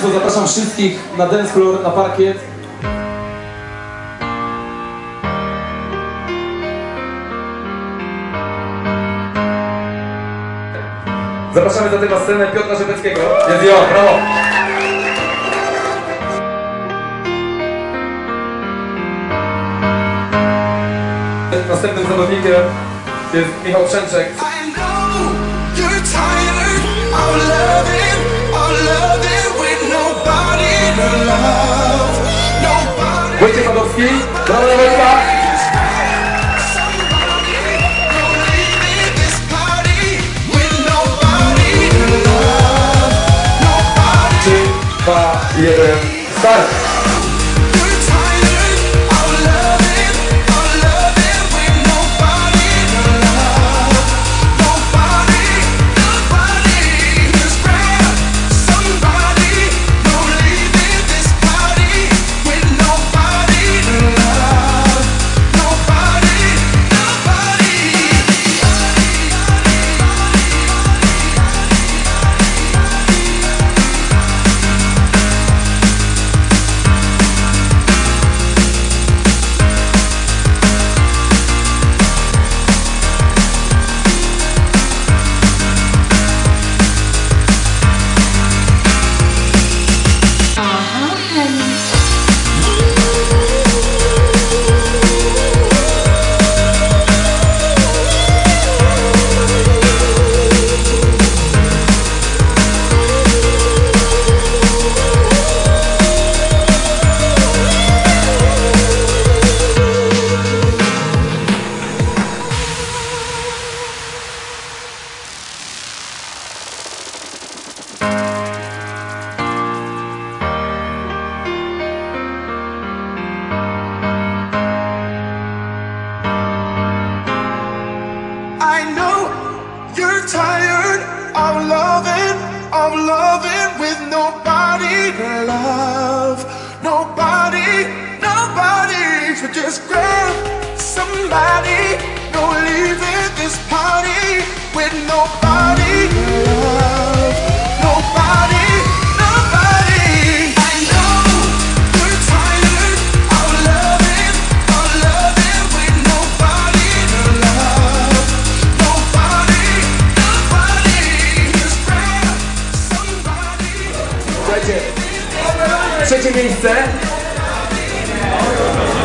zapraszam wszystkich na dance floor, na parkiet. Zapraszamy zatem na scenę Piotra Rzepeckiego. Jest jo, brawo! Następnym zawodnikiem jest Michał Trzęczek. I know you're tired of loving, Wojciech Padowski, Dominik Wojciech. jeden, start! Of loving with nobody to love. Nobody, nobody. So just grab somebody. No leaving this party with nobody trzecie miejsce.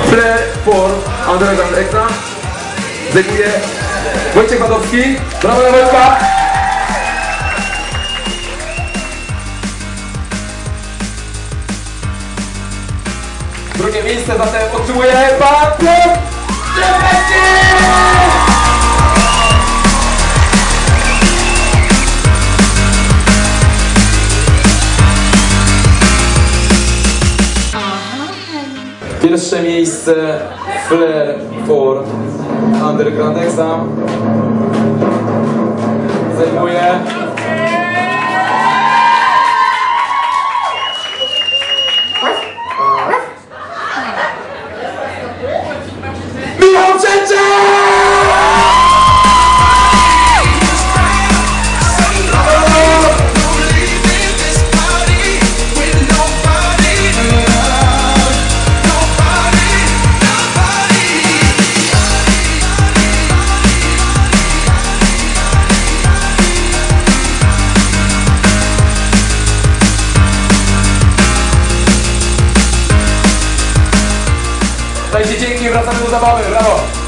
Flair for Underground Extra. Zajmuje Wojciech Wadowski. Brawo Wojtka! Drugie miejsce zatem otrzymuje pan Piotr! Pierwsze miejsce Flair for Underground Exam. Zajmuje la saluda, va a